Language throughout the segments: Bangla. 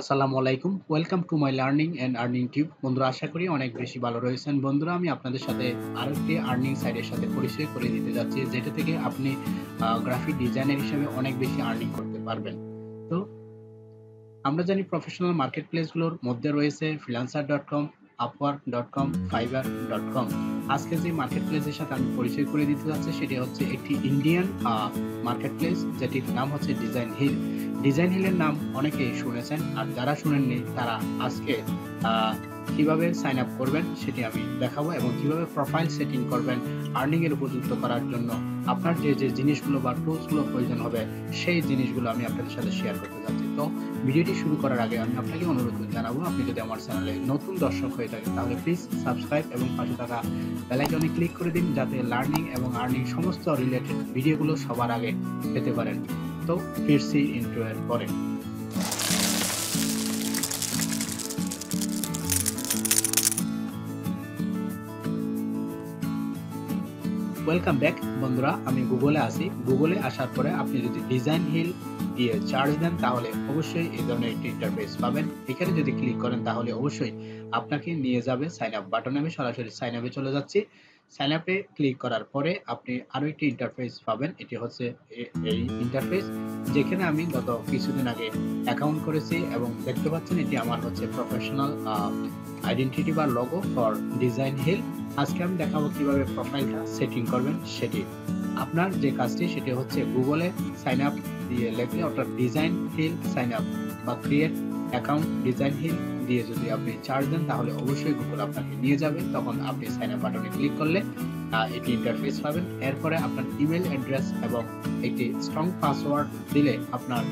আসসালামু আলাইকুম। Welcome to my learning and earning tube বন্ধুরা, আশা করি অনেক বেশি ভালো রয়েছেন। বন্ধুরা, আমি আপনাদের সাথে আরও একটি আর্নিং সাইডের সাথে পরিচয় করে দিতে যাচ্ছি, যেটা থেকে আপনি গ্রাফিক ডিজাইনের হিসেবে অনেক বেশি আর্নিং করতে পারবেন। তো, আমরা জানি প্রফেশনাল মার্কেট প্লেসগুলোর মধ্যে রয়েছে freelancer dot com Upwork dot com Fiverr dot com আজকে যে মার্কেট প্লেসের সাথে আমি পরিচয় করে দিতে যাচ্ছি, সেটি হচ্ছে একটি ইন্ডিয়ান মার্কেট প্লেস যেটির নাম হচ্ছে ডিজাইন হিল ডিজাইন হিলের নাম অনেকেই শুনেছেন, আর যারা শুনেননি, তারা আজকে কীভাবে সাইন আপ করবেন সেটি আমি দেখাবো এবং কীভাবে প্রোফাইল সেটিং করবেন আর্নিং এর উপযুক্ত করার জন্য আপনার যে যে জিনিসগুলো বা টুলসগুলো প্রয়োজন হবে, সেই জিনিসগুলো আমি আপনাদের সাথে শেয়ার করতে যাচ্ছি। তো ভিডিওটি শুরু করার আগে আমি আপনাকে অনুরোধ জানাব, আপনি যদি আমার চ্যানেলে নতুন দর্শক হয়ে থাকেন, তাহলে প্লিজ সাবস্ক্রাইব এবং পাশে থাকা বেলাইকনে ক্লিক করে দিন, যাতে লার্নিং এবং আর্নিং সমস্ত রিলেটেড ভিডিওগুলো সবার আগে পেতে পারেন। তো ফিরছি ইন্ট্রো এর পরে। ওয়েলকাম ব্যাক বন্ধুরা, আমি গুগলে আসি গুগলে আসার পরে আপনি যদি ডিজাইন হিল দিয়ে চার্জ দেন, তাহলে অবশ্যই এই ধরনের একটি ইন্টারফেস পাবেন। এখানে যদি ক্লিক করেন, তাহলে অবশ্যই আপনাকে নিয়ে যাবে সাইন আপ বাটনে আমি সরাসরি সাইন আপে চলে যাচ্ছি। সাইন আপে ক্লিক করার পরে আপনি আরও একটি ইন্টারফেস পাবেন। এটি হচ্ছে এই ইন্টারফেস যেখানে আমি গত কিছুদিন আগে অ্যাকাউন্ট করেছি এবং দেখতে পাচ্ছেন এটি আমার হচ্ছে প্রফেশনাল আইডেন্টিটি বা লোগো ফর ডিজাইন হিল আজকে আমি দেখাবো কীভাবে প্রোফাইলটা সেটিং করবেন, সেটি। আপনার যে কাজটি, সেটি হচ্ছে গুগলে সাইন আপ দিয়ে লেখলে, অর্থাৎ ডিজাইন হিল সাইন আপ বা ক্রিয়েট অ্যাকাউন্ট ডিজাইন হিল দিয়ে যদি আপনি চার্জ দেন, তাহলে অবশ্যই গুগল আপনাকে নিয়ে যাবে। তখন আপনি সাইন আপ বাটনে ক্লিক করলে এটি ইন্টারফেস পাবেন। এরপরে আপনার ইমেল অ্যাড্রেস এবং একটি স্ট্রং পাসওয়ার্ড দিলে আপনার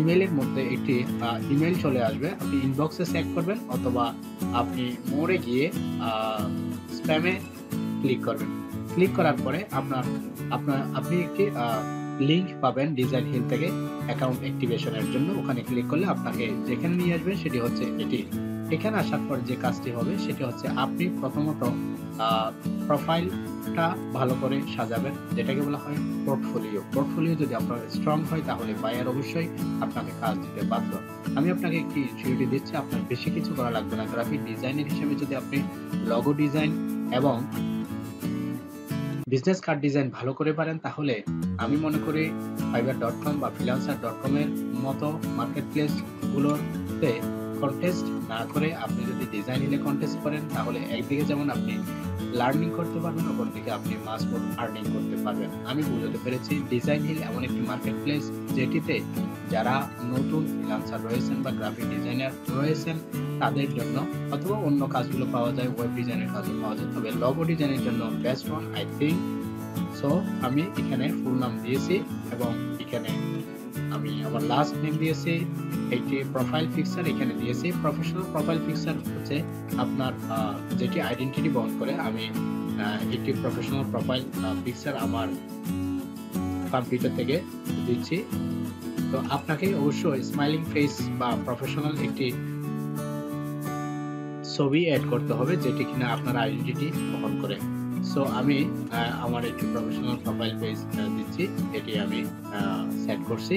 ইমেলের মধ্যে একটি ইমেল চলে আসবে। আপনি ইনবক্সে চেক করবেন অথবা আপনি মোড়ে গিয়ে স্প্যামে ক্লিক করবেন। ক্লিক করার পরে আপনার আপনার, আপনি একটি লিঙ্ক পাবেন ডিজাইন হিল থেকে অ্যাকাউন্ট অ্যাক্টিভেশনের জন্য। ওখানে ক্লিক করলে আপনাকে যেখানে নিয়ে আসবে সেটি হচ্ছে এটি। এখানে আসার পর যে কাজটি হবে, সেটি হচ্ছে আপনি প্রথমত প্রোফাইলটা ভালো করে সাজাবেন, যেটাকে বলা হয় পোর্টফোলিও পোর্টফোলিও যদি আপনার স্ট্রং হয়, তাহলে বায়ার অবশ্যই আপনাকে কাজ দিতে বাধ্য। আমি আপনাকে একটি সিউরিটি দিচ্ছি, আপনার বেশি কিছু করা লাগবে না। গ্রাফিক ডিজাইনের হিসেবে যদি আপনি লগো ডিজাইন এবং বিজনেস কার্ড ডিজাইন ভালো করে পারেন, তাহলে আমি মনে করি ফাইবার ডট কম বা ফ্রিলান্সার ডট কমের মতো মার্কেট প্লেসগুলোতে কন্টেস্ট না করে আপনি যদি ডিজাইন নিলে কন্টেস্ট করেন, তাহলে একদিকে যেমন আপনি লার্নিং করতে পারবেন, অপরদিকে আপনি মাস আর্নিং করতে পারবেন। আমি বুঝতে পেরেছি ডিজাইন হিল এমন একটি মার্কেট প্লেস যেটিতে যারা নতুন ফ্রিলান্সার রয়েছেন বা গ্রাফিক ডিজাইনার রয়েছেন, তাদের জন্য অথবা অন্য কাজগুলো পাওয়া যায় ওয়েব ডিজাইনের কাজও পাওয়া যায়, তবে লগো ডিজাইনের জন্য best one I think so আমি এখানে ফুল নাম দিয়েছি এবং এখানে আমি আমার লাস্ট নেম দিয়েছি, একটি প্রোফাইল পিকচার এখানে দিয়েছি। প্রফেশনাল প্রোফাইল পিকচার হচ্ছে আপনার যেটি আইডেন্টিটি বহন করে। আমি একটি প্রফেশনাল প্রোফাইল পিকচার আমার কম্পিউটার থেকে দিচ্ছি। তো আপনাকে অবশ্যই স্মাইলিং ফেস বা প্রফেশনাল একটি ছবি অ্যাড করতে হবে, যেটি কিনা আপনার আইডেন্টিটি বহন করে। সো আমি আমার একটি প্রফেশনাল প্রোফাইল পেজ দিচ্ছি। এটি আমি সেট করছি।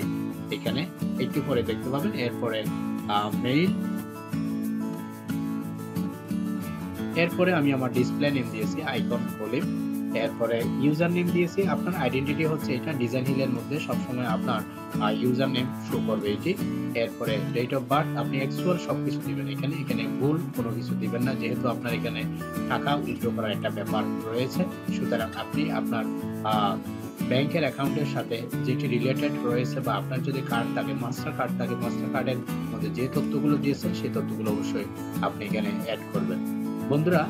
এখানে একটু পরে দেখতে পাবেন। এরপরে মেইল এরপরে আমি আমার ডিসপ্লে নেম দিয়েছি আইকন কলিম এরপরে ইউজার নেম দিয়েছি, আপনার আইডেন্টিটি হচ্ছে এটা ডিজাইন হিলের মধ্যে সবসময় আপনার ইউজার নেম শো করবে এটি। এরপরে ডেট অফ বার্থ আপনি অ্যাকচুয়াল সব কিছু দিবেন এখানে। এখানে ভুল কোনো কিছু দিবেন না, যেহেতু আপনার এখানে টাকা উইথড্র করার একটা ব্যাপার রয়েছে। সুতরাং আপনি আপনার ব্যাংকের অ্যাকাউন্টের সাথে যেটি রিলেটেড রয়েছে বা আপনার যদি কার্ড থাকে মাস্টার কার্ড থাকে মাস্টার কার্ডের মধ্যে যে তথ্যগুলো দিয়েছেন, সেই তথ্যগুলো অবশ্যই আপনি এখানে অ্যাড করবেন। বন্ধুরা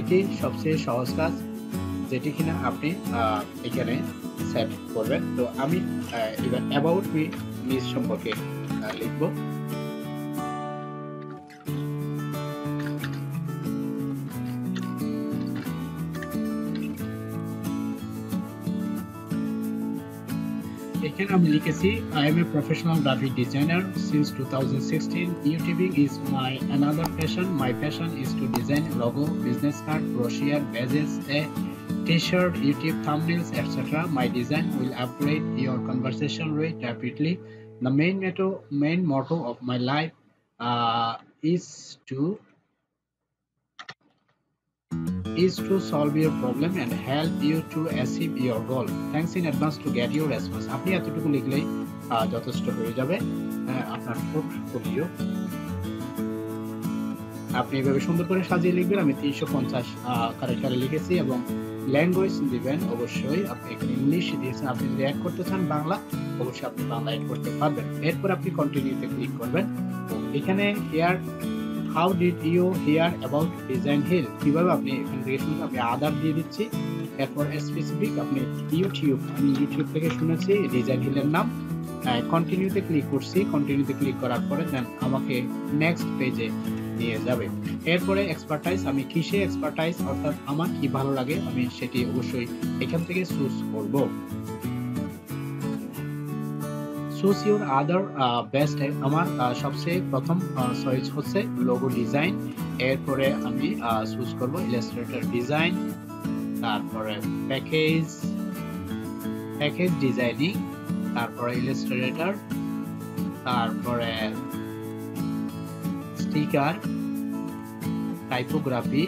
এটি সবচেয়ে সহজ কাজ। যেটি কিনা আপনি এখানে সেট করবেন। তো আমি এবার অ্যাবাউট মি নিজ সম্পর্কে লিখব। এখানে আমি লিখেছি I am a professional graphic designer since 2016 YouTubing is my another passion my passion is to design logo business card, brochure, badges, a t-shirt youtube thumbnails etc my design will upgrade your conversation rate rapidly The main motto, main motto of my life uh, is to is to solve your problem and help you to achieve your goal. Thanks in advance to get your response. আপনি এতটুকু লিখলেই যথেষ্ট হয়ে যাবে আহ, আপনার পোর্টফোলিও আপনি এভাবে সুন্দর করে সাজিয়ে লিখবেন আমি তিনশো পঞ্চাশ ক্যারেক্টারে লিখেছি এবং ল্যাঙ্গুয়েজ দিবেন অবশ্যই আপনি এখানে ইংলিশ দিয়েছেন, আপনি যদি অ্যাড করতে চান বাংলা, অবশ্যই আপনি বাংলা অ্যাড করতে পারবেন। এরপর আপনি কন্টিনিউতে ক্লিক করবেন। এখানে here how did you hear about Designhill কীভাবে আপনি এখান থেকে শুনছেন আমি আদার দিয়ে দিচ্ছি। এরপর স্পেসিফিক আপনি ইউটিউব আমি ইউটিউব থেকে শুনেছি ডিজাইন হিলের নাম। কন্টিনিউতে ক্লিক করছি। কন্টিনিউতে ক্লিক করার পরে দেন আমাকে নেক্সট পেজে নিয়ে যাবে। এরপরে এক্সপার্টাইজ আমি কিসে এক্সপার্টাইজ অর্থাৎ আমার কি ভালো লাগে, আমি সেটি অবশ্যই এখান থেকে চুজ করব। চুজ ইউর আদার বেস্ট আমার সবচেয়ে প্রথম চয়েস হচ্ছে লোগো ডিজাইন এরপরে আমি চুজ করব ইলাস্ট্রেটর ডিজাইন তারপরে প্যাকেজ প্যাকেজ ডিজাইনিং তারপরে ইলাস্ট্রেটর তারপরে স্টিকার টাইপোগ্রাফি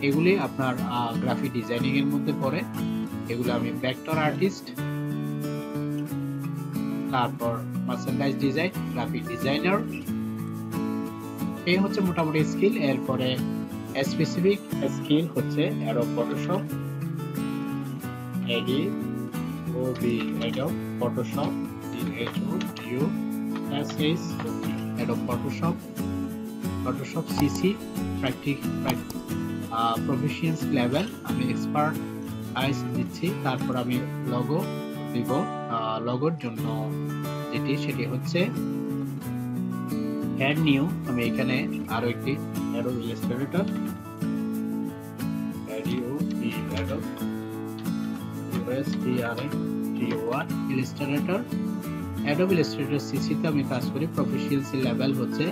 এগুলি আপনার গ্রাফিক ডিজাইনিং এর মধ্যে পড়ে। এগুলো আমি ভেক্টর আর্টিস্ট তারপর মার্চেন্ডাইজ ডিজাইন গ্রাফিক ডিজাইনার এই হচ্ছে মোটামুটি স্কিল এরপরে স্পেসিফিক স্কিল হচ্ছে Adobe Photoshop A D O B Adobe Photoshop D H O U S S Adobe Photoshop Photoshop CC প্র্যাকটিক proficiency level আমি এক্সপার্ট আইস দিচ্ছি, তারপর আমি লগো দিব লগোর জন্য যেটি, সেটি হচ্ছে অ্যাড নিউ আমি এখানে আরও একটি ado Illustrator ado Adobe U S D R T one Illustrator Adobe Illustrator সিসিতে আমি কাজ করি প্রফেশিয়েন্সি লেভেল হচ্ছে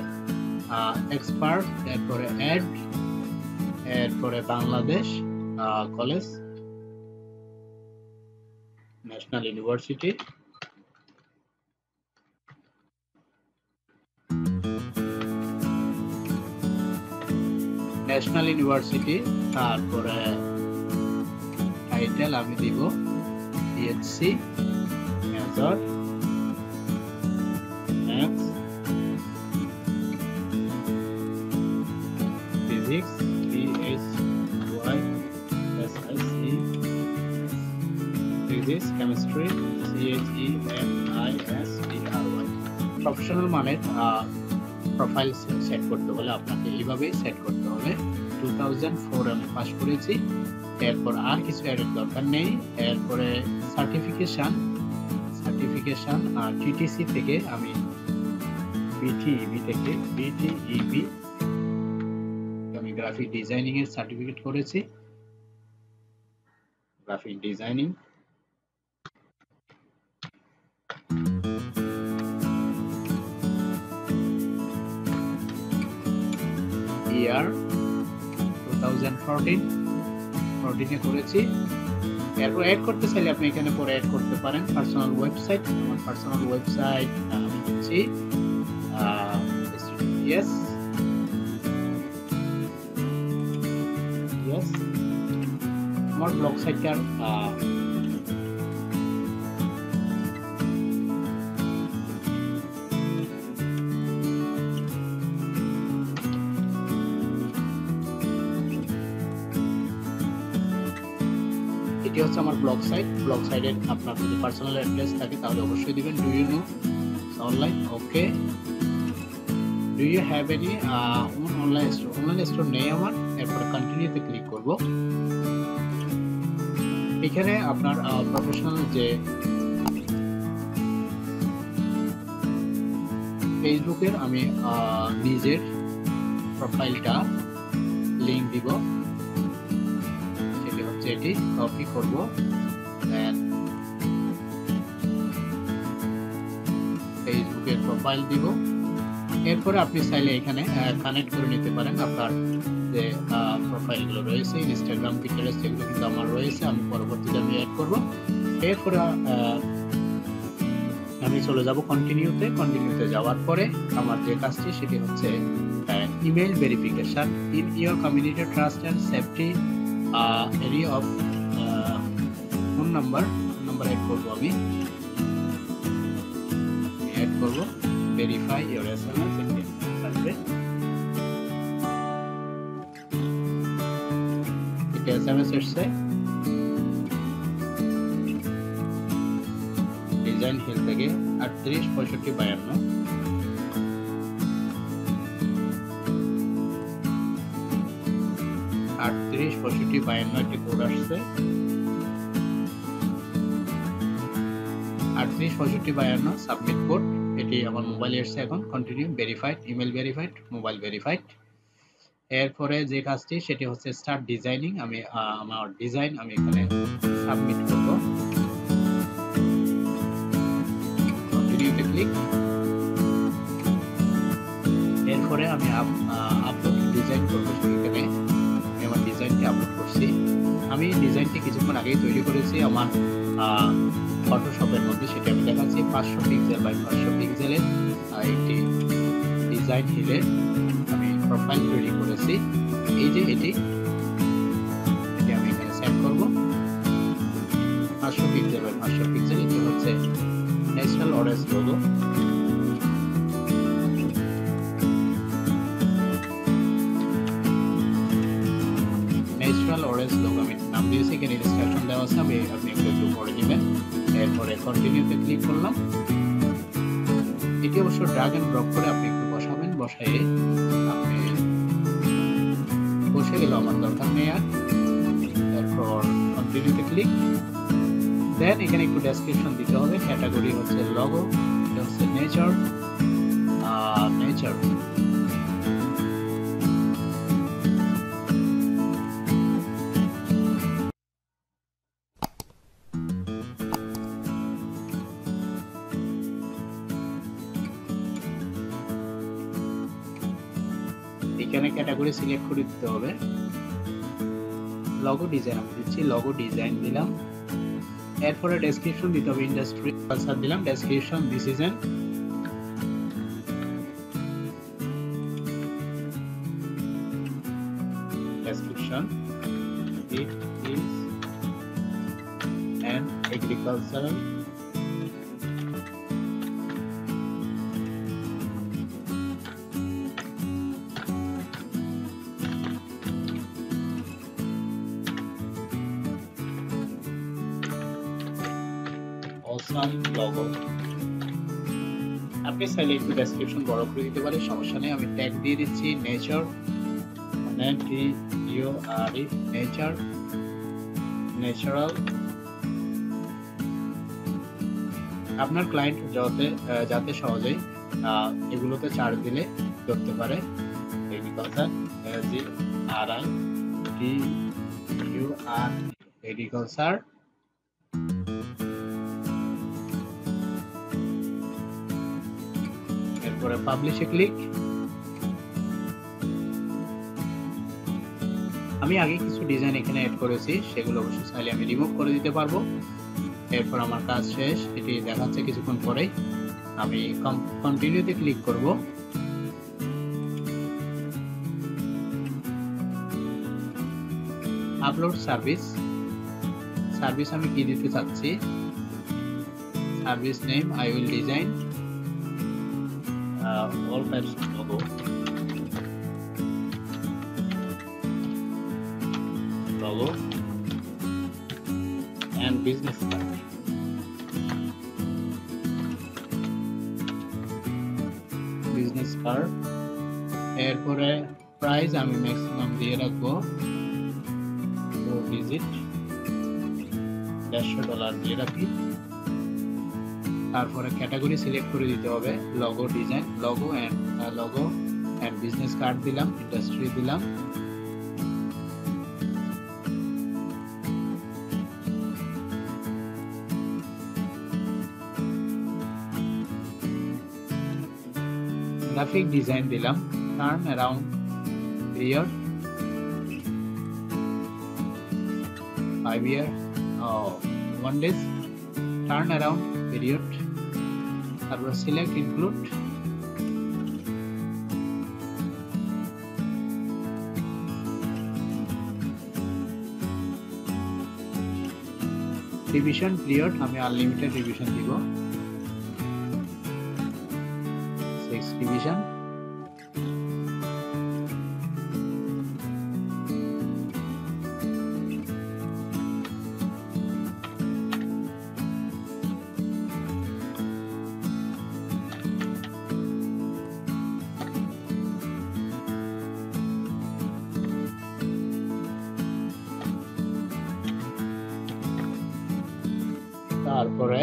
এক্সপার্ট এরপরে অ্যাড এরপরে Bangladesh college National University National University তারপরে টাইটেল আমি দিব BSc major physics P H Y S I C physics, chemistry, C H E M I S T R Y. Professional মানের প্রোফাইল সেট করতে হলে আপনাকে এইভাবেই সেট করতে হবে। টু থাউজেন্ড ফোর আমি পাস করেছি। এরপর আর কিছু অ্যাডের দরকার নেই। এরপরে সার্টিফিকেশান সার্টিফিকেশান আর টিটিসি থেকে আমি বিটিইবি থেকে বিটিইবি গ্রাফিক ডিজাইনিং এর সার্টিফিকেট করেছি। Graphic designing year two thousand fourteen করেছি। এরপর অ্যাড করতে চাইলে আপনি এখানে পরে অ্যাড করতে পারেন। পার্সোনাল ওয়েবসাইট আমার পার্সোনাল ওয়েবসাইট আমি দিচ্ছি। ইয়েস আমার ব্লগ সাইটটার এটি হচ্ছে আমার ব্লগ সাইট ব্লগ সাইটের আপনার যদি পার্সোনাল অ্যাড্রেস থাকে, তাহলে অবশ্যই দিবেন। Do you know online okay do you have any online store online store নেই আমার। এরপরে কন্টিনিউতে ক্লিক করব। এখানে আপনার প্রফেশনাল যে ফেসবুকের আমি নিজের প্রোফাইলটা লিংক দিব। সেটি হচ্ছে এটি কপি করব ফেসবুকের প্রোফাইল দিব। এরপরে আপনি চাইলে এখানে কানেক্ট করে নিতে পারেন আপনার যে প্রোফাইলগুলো রয়েছে ইনস্টাগ্রাম পিন্টারেস্ট এগুলো কিন্তু আমার রয়েছে, আমি পরবর্তীতে আমি অ্যাড করব। এরপরে আমি চলে যাব কন্টিনিউতে কন্টিনিউতে যাওয়ার পরে আমার যে কাজটি, সেটি হচ্ছে email verification in your community trust and safety area of phone number number add করব আমি। অ্যাড করব verify your S M S আসবে। এস এম এস এসছে ডিজাইন হিল থেকে আটত্রিশ পঁয়ষট্টি বায়ান্ন আটত্রিশ পঁয়ষট্টি বায়ান্ন একটি কোড আসছে। আটত্রিশ পঁয়ষট্টি বায়ান্ন সাবমিট কোড এটি আমার মোবাইলে এসছে এখন। Continue verified email verified mobile verified এরপরে যে কাজটি, সেটি হচ্ছে স্টার্ট ডিজাইনিং। আমি আমার ডিজাইন আমি এখানে সাবমিট করব। কন্টিনিউতে ক্লিক। এরপরে আমি আপলোড ডিজাইন করব সেখানে আমি আমার ডিজাইনটি আপলোড করছি। আমি ডিজাইনটি কিছুক্ষণ আগেই তৈরি করেছি। আমার ফটোশপের মধ্যে সেটি আমি দেখাচ্ছি। পাঁচশো পিক্সেল বাই পাঁচশো পিক্সেলের একটি ডিজাইন হিলে। প্রোফাইল তৈরি করেছি। এই যে এটি এটি আমি এখানে সেট করব। পাঁচশো পিক্সেল বাই পাঁচশো পিক্সেল এটি হচ্ছে national orange logo natural orange logo আমি নাম দিয়েছি, এখানে দেওয়া আছে, আমি আপনি একটু পড়ে নেবেন। এরপরে কন্টিনিউতে ক্লিক করলাম। এটি অবশ্য ড্রাগ এন্ড ড্রপ করে আপনি একটু বসাবেন বসাইয়ে আপনি বসে গেল আমার দরকার নেই আর। তারপর কন্টিনিউতে ক্লিক দেন এখানে একটু ডেসক্রিপশন দিতে হবে। ক্যাটাগরি হচ্ছে লগো এটা হচ্ছে নেচার নেচার ক্যাটাগরি সিলেক্ট করে দিতে হবে। লগো ডিজাইন আমি দিচ্ছি লগো ডিজাইন দিলাম। এরপরে ডেসক্রিপশন দিতে হবে ইন্ডাস্ট্রি কালচার দিলাম description this is an description, it is an agricultural awesome logo আপনি চাইলে একটু ডেসক্রিপশন বড় করে দিতে পারেন, সমস্যা নেই, আমি ট্যাগ দিয়ে দিচ্ছি নেচার নেচার ন্যাচারাল আপনার ক্লায়েন্ট যাতে যাতে সহজেই এগুলোতে চার্জ দিলে করতে পারে। Agriculture G R I U R agriculture এরপরে পাবলিশে ক্লিক আমি আগে কিছু ডিজাইন এখানে অ্যাড করেছি, সেগুলো অবশ্যই চাইলে আমি রিমুভ করে দিতে পারব। এরপর আমার কাজ শেষ, এটি দেখাচ্ছে কিছুক্ষণ পরেই। আমি কন্টিনিউতে ক্লিক করব। আপলোড সার্ভিস সার্ভিস আমি কি দিতে চাচ্ছি? Service name I will design all types of logo logo and business card business card এরপরে প্রাইস আমি ম্যাক্সিমাম দিয়ে রাখব ভিজিট দেড়শো ডলার দিয়ে রাখি তারপরে ক্যাটাগরি সিলেক্ট করে দিতে হবে logo design logo and logo and business card দিলাম ইন্ডাস্ট্রি দিলাম। গ্রাফিক ডিজাইন দিলাম turn around period five year one days turn around period. তারপর সিলেক্ট ইনক্লুড রিভিশন পিরিয়ড আমি আনলিমিটেড রিভিশন দিব। সিক্স রিভিশন তারপরে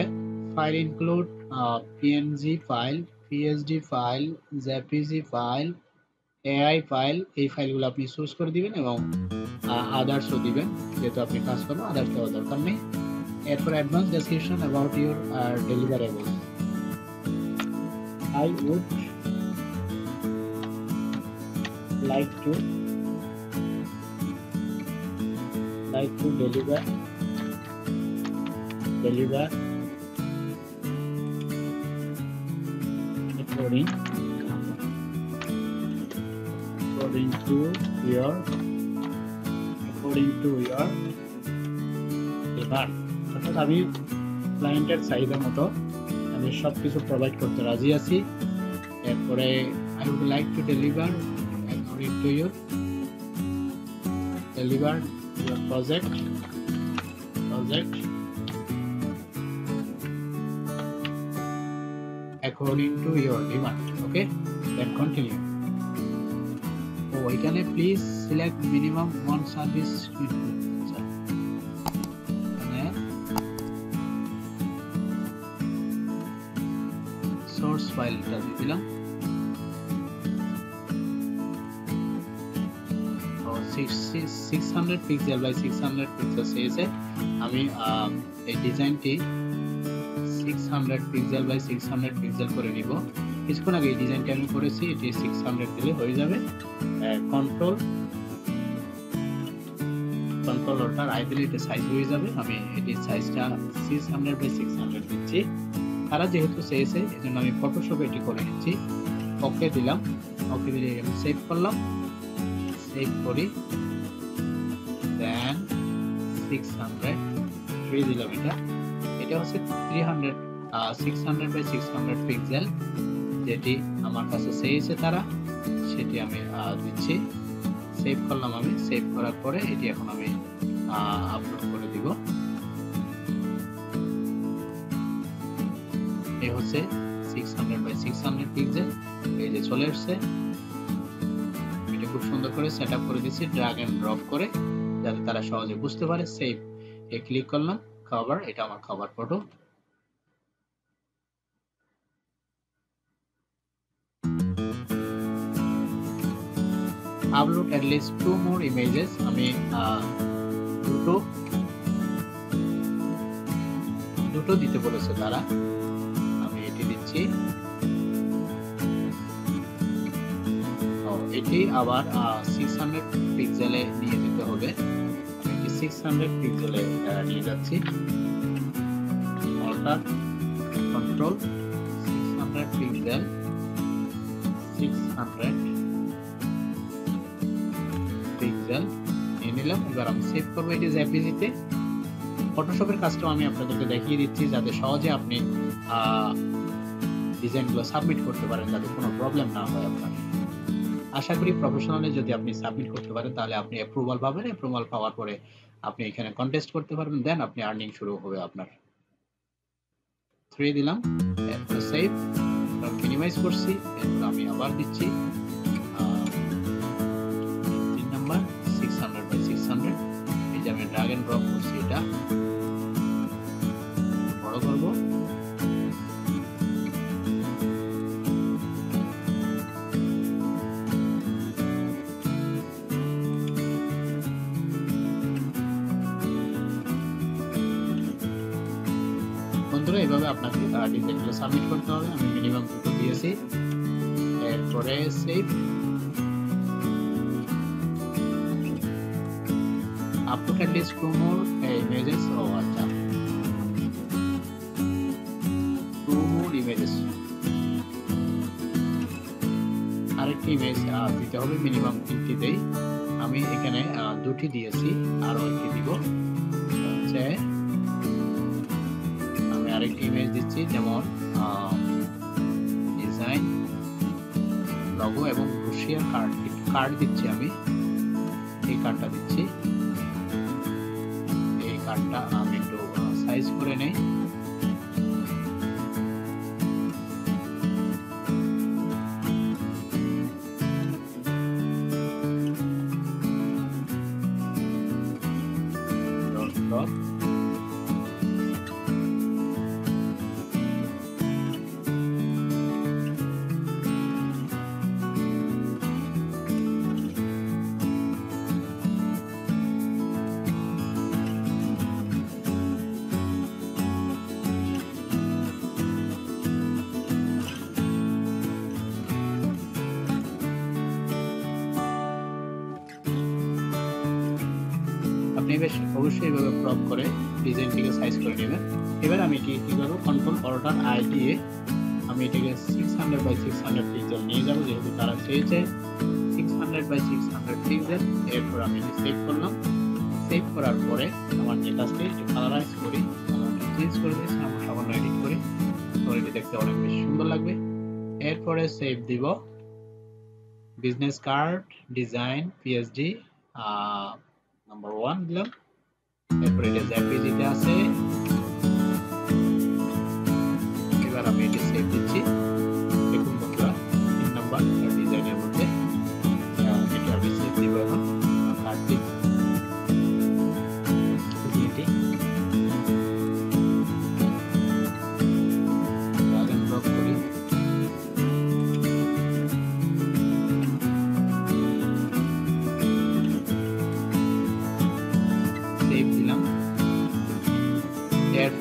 file include PNG file PSD file JPG file AI file এই ফাইলগুলো আপনি চুজ করে দিবেন এবং আদার্সও দিবেন, যেহেতু আপনি কাজ করবেন আদার্স দেওয়ার দরকার নেই। এরপর advance description about your deliverable I would like to like to deliver deliver the according according to your according to your demand অর্থাৎ আমি ক্লায়েন্টের চাহিদা মতো আমি সব কিছু প্রোভাইড করতে রাজি আছি এরপরে I would like to deliver according to your deliver your project project according to your demand, okay? Then continue. তো এখানে please select minimum one service source ফাইলটা দিলাম six hundred pixel by six hundred pixel চেয়েছে আমি এই ডিজাইনটি six hundred pixel by six hundred pixel করে নিব। কিছুক্ষণ আগে এই ডিজাইনটি আমি করেছি, এটি সিক্স হান্ড্রেড দিলে হয়ে যাবে। কন্ট্রোল কন্ট্রোল অল্টার আই দিলে এটা সাইজ হয়ে যাবে। আমি এটির সাইজটা six hundred by six hundred দিচ্ছি। তারা যেহেতু চেয়েছে এই জন্য আমি ফটোশপে এটি করে নিচ্ছি। ওকে দিলাম। ওকে দিলে আমি সেভ করলাম। সেভ করি। দেন সিক্স হান্ড্রেড দিলাম এটা। এটা হচ্ছে three hundred six hundred by six hundred pixel যেটি আমার কাছে চেয়েছে তারা, সেটি আমি দিচ্ছি। সেভ করলাম আমি সেভ করার পরে এটি এখন আমি আপলোড করে দিব। এই হচ্ছে six hundred by six hundred pixel এই যে চলে এসছে। এটা খুব সুন্দর করে সেট আপ করে দিচ্ছি ড্রাগ এন্ড ড্রপ করে, যাতে তারা সহজে বুঝতে পারে সেভ এ ক্লিক করলাম। কভার এটা আমার cover photo upload at least two more images. আমি দুটো। দুটো দিতে বলেছে তারা। আমি এটি দিচ্ছি। এটি আবার সিক্স হান্ড্রেড পিক্সেলে নিয়ে যেতে হবে। ফটোশপের কাজটাও আমি আপনাদেরকে দেখিয়ে দিচ্ছি, যাতে সহজে আপনি ডিজাইনগুলো সাবমিট করতে পারেন, যাতে কোনো প্রবলেম না হয় আপনার। আশা করি প্রফেশনালি যদি আপনি সাবমিট করতে পারেন, তাহলে আপনি অ্যাপ্রুভাল পাবেন। অ্যাপ্রুভাল পাওয়ার পরে আপনি এখানে কন্টেস্ট করতে পারবেন দেন আপনি আর্নিং শুরু হবে আপনার। থ্রি দিলাম এরপরে সেভ মিনিমাইজ করছি এরপর আমি আবার দিচ্ছি। তিন number six hundred by six hundred এই যে আমি ড্রাগ অ্যান্ড ড্রপ করছি এটা। দুটো সাবমিট করতে হবে আমি মিনিমাম দুটো দিয়েছি। এরপরে save upload at least images O uh, images or আরেকটি ইমেজ দিতে হবে মিনিমাম তিনটি দেই। আমি এখানে দুটি দিয়েছি আরও একটি দিব। হচ্ছে আমি আরেকটি ইমেজ দিচ্ছি যেমন ডিজাইন লগো এবং রুশিয়ার কার্ড কার্ড দিচ্ছি আমি। এই কার্ডটা দিচ্ছি। এই কার্ডটা আমি একটু সাইজ করে নেই। বেশ অবশ্যই এভাবে ক্রপ করে ডিজাইনটিকে সাইজ করে নেবেন এবার আমি এটি কী করব? কন্ট্রোল অর্ডার আই দিয়ে আমি এটাকে six hundred by six hundred pixel নিয়ে যাব, যেহেতু তারা চেয়েছে six hundred by six hundred pixel এরপর আমি এটি সেভ করলাম। সেভ করার পরে আমার যে কাজটি একটু কালারাইজ করি চেঞ্জ করে দিয়েছি, আমরা সামান্য এডিট করি। তো এটি দেখতে অনেক বেশি সুন্দর লাগবে। এরপরে সেভ দিব। Business card design PSD number one দিলাম এরপরে এটা জ্যাপিজিতে আছে এবার আমি এটি সেভ দিচ্ছি।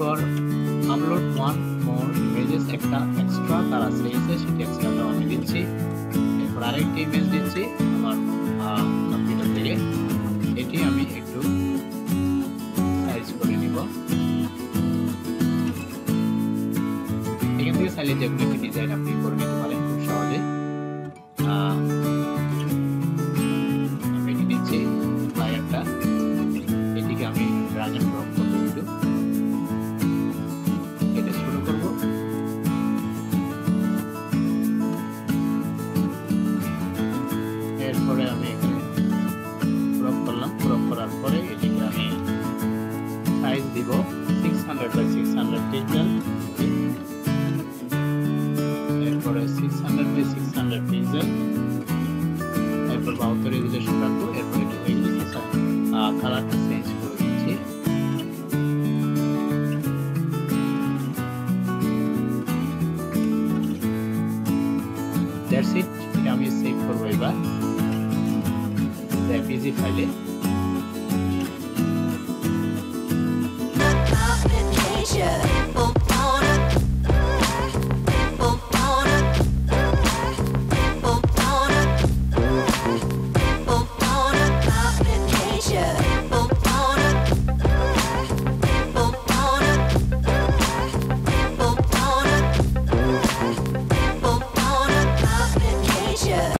এরপর আপলোড ওয়ান মোর ইমেজেস একটা এক্সট্রা তারা চেয়েছে সেটি এক্সট্রাটা আমি দিচ্ছি। এরপর আরেকটি ইমেজ দিচ্ছি, আমার কম্পিউটার থেকে। এটি আমি একটু সাইজ করে নিব। এখান থেকে চাইলে যে কোনো একটি ডিজাইন আপনি করে নিতে